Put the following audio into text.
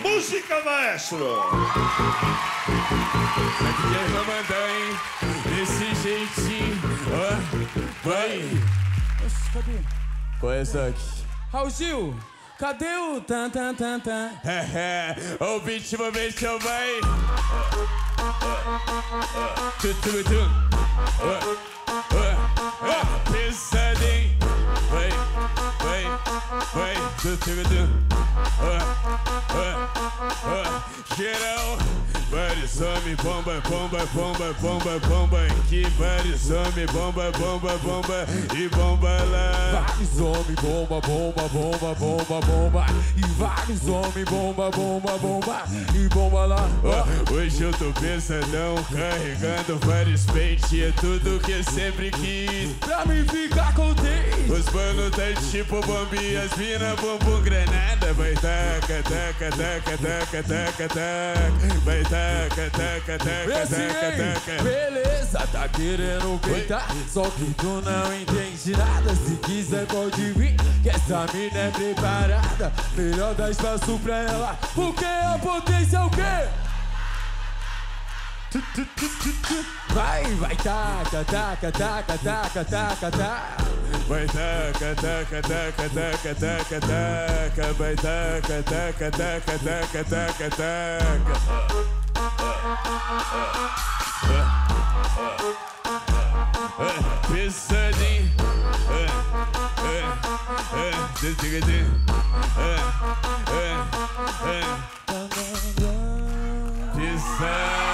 Música, maestro! Quem vai mandar, hein? Desse jeitinho, ó, vai. Oxe, cadê? Qual é aqui? Raul Gil, cadê o tan tan tan tan? É, é, o beat, vou ver se eu vai. Tu, tu, tu. Ó, ó, ó, Pesadinho. Vai, vai, vai. Tu, tu, tu. Ó, homens, bomba, bomba, bomba, bomba, bomba. Que homens, bomba, bomba, bomba. E bomba lá. Vários homens, bomba, bomba, bomba, bomba, bomba. E vários homens, bomba, bomba, bomba. E bomba lá. Ó, hoje eu tô pensadão, carregando vários peitos. É tudo que eu sempre quis. Pra me ficar contente. Os mano tá tipo bombe, as mina bumbum granada. Vai taca, taca, taca, taca, taca, taca. Vai taca, beleza, tá querendo peitar Só que tu não entende nada Se quiser pode vir, que essa mina é preparada Melhor dar espaço pra ela Porque a potência é o quê? Vai, vai, taca, taca, taca, taca, taca, taca Vai taca, taca, taca, taca, taca, taca. Vai taca, taca, taca, taca, taca, taca. Pesadinho. É, é,